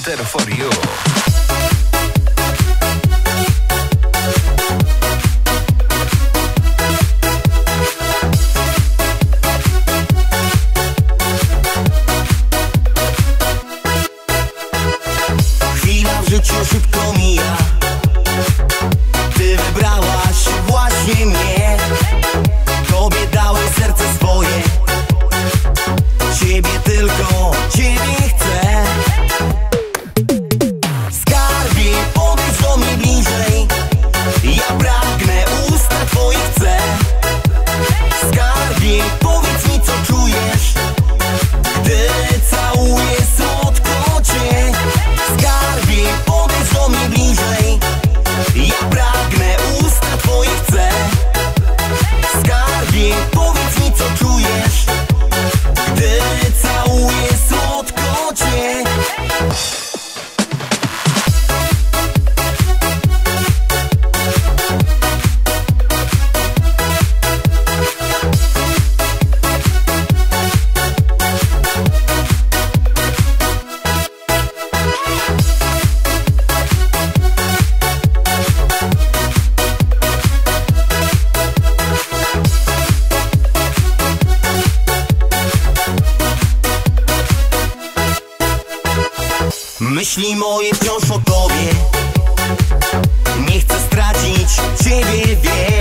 Center for You. Final Myśli moje wciąż o tobie. Nie chcę stracić ciebie, wiem